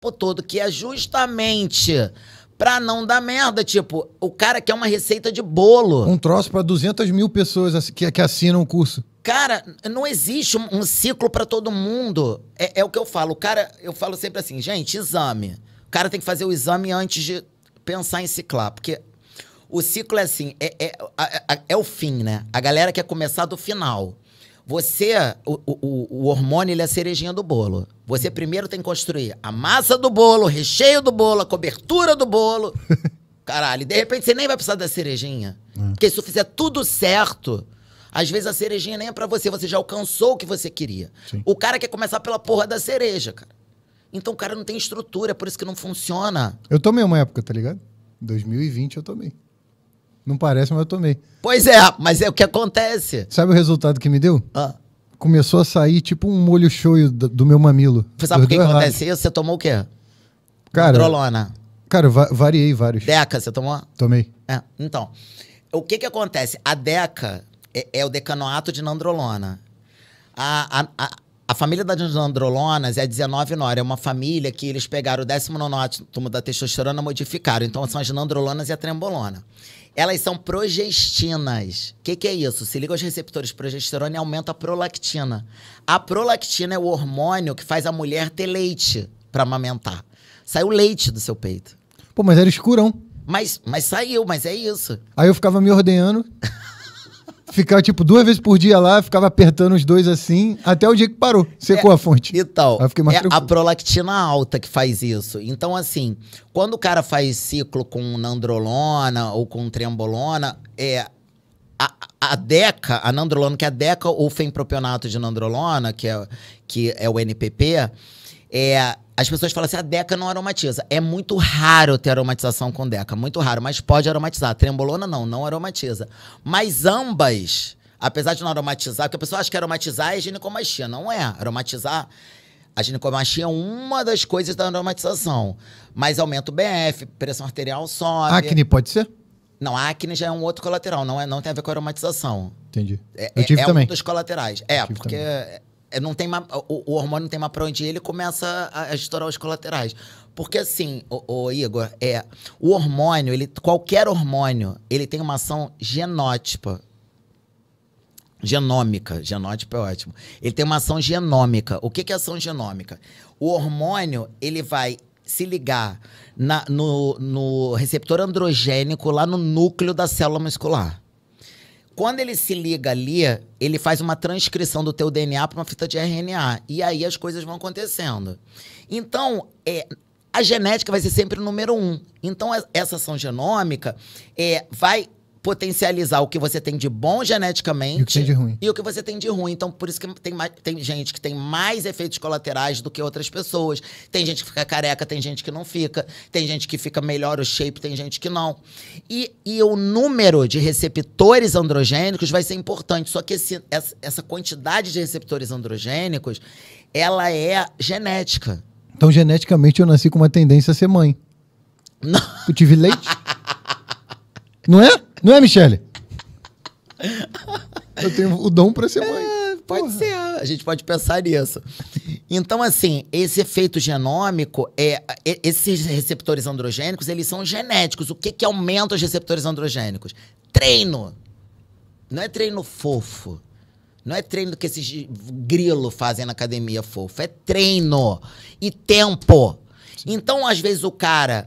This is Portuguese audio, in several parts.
tempo todo, que é justamente pra não dar merda. Tipo, o cara quer uma receita de bolo. Um troço pra 200 mil pessoas que, que assinam o curso. Cara, não existe um, um ciclo pra todo mundo. É, é o que eu falo. O cara, eu falo sempre assim, gente, exame. O cara tem que fazer o exame antes de pensar em ciclar. Porque o ciclo é assim, é, é, a- é o fim, né? A galera quer começar do final. Você, o, o, o hormônio, ele é a cerejinha do bolo. Você primeiro tem que construir a massa do bolo, o recheio do bolo, a cobertura do bolo. Caralho, de repente você nem vai precisar da cerejinha. Porque se fizer tudo certo, às vezes a cerejinha nem é pra você, você já alcançou o que você queria. Sim. O cara quer começar pela porra da cereja, cara. Então o cara não tem estrutura, é por isso que não funciona. Eu tomei uma época, tá ligado? 2020 eu tomei. Não parece, mas eu tomei. Pois é, mas é o que acontece. Sabe o resultado que me deu? Ah, Começou a sair tipo um molho shoyu do, do meu mamilo. você sabe por que, acontece isso? Você tomou o quê? Cara, Drolona. cara, eu va- variei vários. Deca, você tomou? Tomei. É, então, o que que acontece? A DECA é, é o decanoato de nandrolona. A, a, a, a família das nandrolonas é 19 nora. É uma família que eles pegaram o 19 átomo da testosterona e modificaram. Então, são as nandrolonas e a trembolona. Elas são progestinas. O que, que é isso? Se liga aos receptores de progesterona e aumenta a prolactina. A prolactina é o hormônio que faz a mulher ter leite para amamentar. Saiu leite do seu peito. Pô, mas era escurão. Mas, mas saiu, mas é isso. Aí eu ficava me ordenhando. ficava, tipo, duas vezes por dia lá, ficava apertando os dois assim, até o dia que parou. Secou É, a fonte. Fiquei mais é a prolactina alta que faz isso. Então, assim, quando o cara faz ciclo com nandrolona ou com trembolona, é. A, a DECA, a nandrolona, que é a DECA ou fenpropionato de nandrolona, que é, que é o NPP, é, as pessoas falam assim, a DECA não aromatiza. É muito raro ter aromatização com DECA, muito raro, mas pode aromatizar. Trembolona não, não aromatiza. Mas ambas, apesar de não aromatizar, porque a pessoa acha que aromatizar é ginecomastia, não é. Aromatizar, a ginecomastia é uma das coisas da aromatização. Mas aumenta o BF, pressão arterial sobe. Acne pode ser? Não, a acne já é um outro colateral, não, é, não tem a ver com aromatização. Entendi. É, eu tive é, é também. um dos colaterais. É, porque também. É, não tem o, o hormônio não tem mais pra onde ir, ele começa a, a estourar os colaterais. Porque assim, o, o Igor, é, o hormônio, ele, qualquer hormônio, ele tem uma ação genótipa. Genômica, genótipo é ótimo. Ele tem uma ação genômica. O que que é ação genômica? O hormônio, ele vai se ligar na- no, no receptor androgênico lá no núcleo da célula muscular. Quando ele se liga ali, ele faz uma transcrição do teu DNA para uma fita de RNA. E aí as coisas vão acontecendo. Então, é, a genética vai ser sempre o número um. Então, es- essa ação genômica é, vai potencializar o que você tem de bom geneticamente E o que tem de ruim. e o que você tem de ruim. Então, por isso que tem, mais, tem gente que tem mais efeitos colaterais do que outras pessoas. Tem gente que fica careca, tem gente que não fica. Tem gente que fica melhor o shape, tem gente que não. E, e o número de receptores androgênicos vai ser importante. Só que esse- essa, essa quantidade de receptores androgênicos, ela é genética. Então, geneticamente, eu nasci com uma tendência a ser mãe. Não. Eu tive leite. Não é? Não é, Michele? Eu tenho o dom pra ser mãe. Pode Porra. ser, a gente pode pensar nisso. Então, assim, esse efeito genômico, é, e- esses receptores androgênicos, eles são genéticos. O que, que aumenta os receptores androgênicos? Treino. Não é treino fofo. Não é treino que esses grilo fazem na academia fofo. É treino e tempo. Então, às vezes, o cara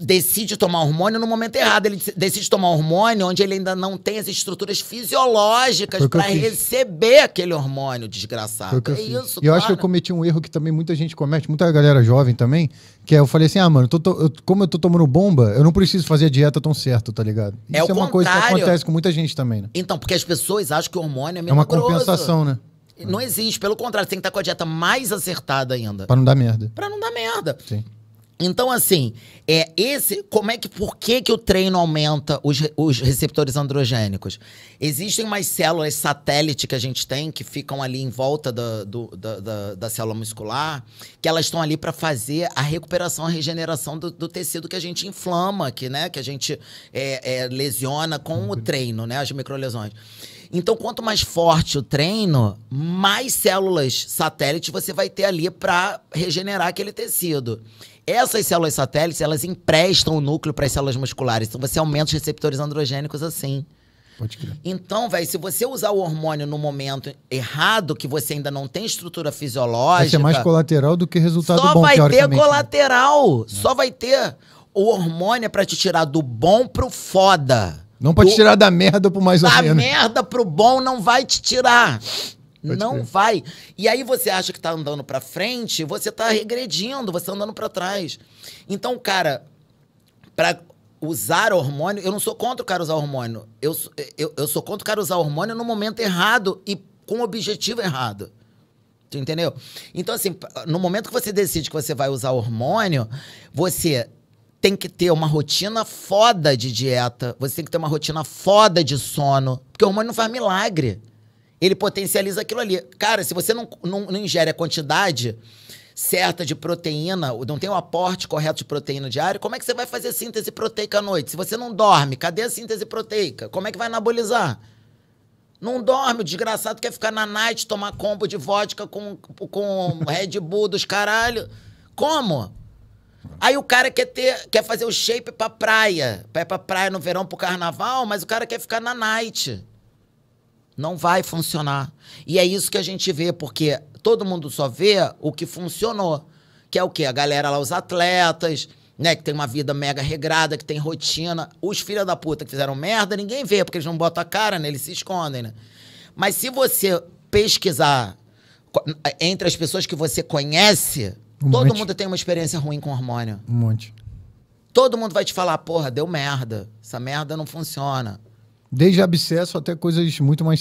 decide tomar hormônio no momento errado. Ele decide tomar hormônio onde ele ainda não tem as estruturas fisiológicas para receber aquele hormônio desgraçado. É fiz. isso, E eu acho que eu cometi um erro que também muita gente comete, muita galera jovem também, que é eu falei assim, ah, mano, tô to- eu- como eu tô tomando bomba, eu não preciso fazer a dieta tão certo, tá ligado? É Isso o é uma coisa que contrário. acontece com muita gente também, né? Então, porque as pessoas acham que o hormônio é É uma milagroso. compensação, né? Não existe. Pelo contrário, você tem que estar com a dieta mais acertada ainda. Pra não dar merda. Pra não dar merda. Sim. Então, assim, é esse. Como é que. Por que, que o treino aumenta os, os receptores androgênicos? Existem umas células satélite que a gente tem, que ficam ali em volta da, do- da, da- da célula muscular, que elas estão ali para fazer a recuperação, a regeneração do, do tecido que a gente inflama, que, né, que a gente é, é, lesiona com o treino, né? As microlesões. Então, quanto mais forte o treino, mais células satélite você vai ter ali para regenerar aquele tecido. Essas células satélites, elas emprestam o núcleo para as células musculares. Então, você aumenta os receptores androgênicos assim. Pode crer. Então, velho, se você usar o hormônio no momento errado, que você ainda não tem estrutura Vai fisiológica. ser mais colateral do que resultado só bom, vai ter né? colateral. Só vai ter. O hormônio é pra te tirar do bom pro foda. Não pode Do- tirar da merda pro mais ou Da menos. merda pro bom não vai te tirar. Não crer. vai. E aí você acha que tá andando pra frente, você tá regredindo, você tá andando pra trás. Então, cara, pra usar hormônio, eu não sou contra o cara usar hormônio. Eu, sou- eu, eu sou contra o cara usar hormônio no momento errado e com o objetivo errado. Tu entendeu? Então, assim, no momento que você decide que você vai usar hormônio, você tem que ter uma rotina foda de dieta, você tem que ter uma rotina foda de sono, porque o hormônio não faz milagre. Ele potencializa aquilo ali. Cara, se você não, não, não ingere a quantidade certa de proteína, não tem o aporte correto de proteína diário, como é que você vai fazer síntese proteica à noite? Se você não dorme, cadê a síntese proteica? Como é que vai anabolizar? Não dorme, o desgraçado quer ficar na night, tomar combo de vodka com, com Red Bull dos caralho. Como? Aí o cara quer ter, quer fazer o shape pra praia. Pra ir pra praia no verão pro carnaval, mas o cara quer ficar na night. Não vai funcionar. E é isso que a gente vê, porque todo mundo só vê o que funcionou. Que é o quê? A galera lá, os atletas, né? Que tem uma vida mega regrada, que tem rotina. Os filhos da puta que fizeram merda, ninguém vê, porque eles não botam a cara, né? Eles se escondem, né? Mas se você pesquisar entre as pessoas que você conhece, Um todo monte. mundo tem uma experiência ruim com hormônio. Um monte. Todo mundo vai te falar, porra, deu merda. Essa merda não funciona. Desde abscesso até coisas muito mais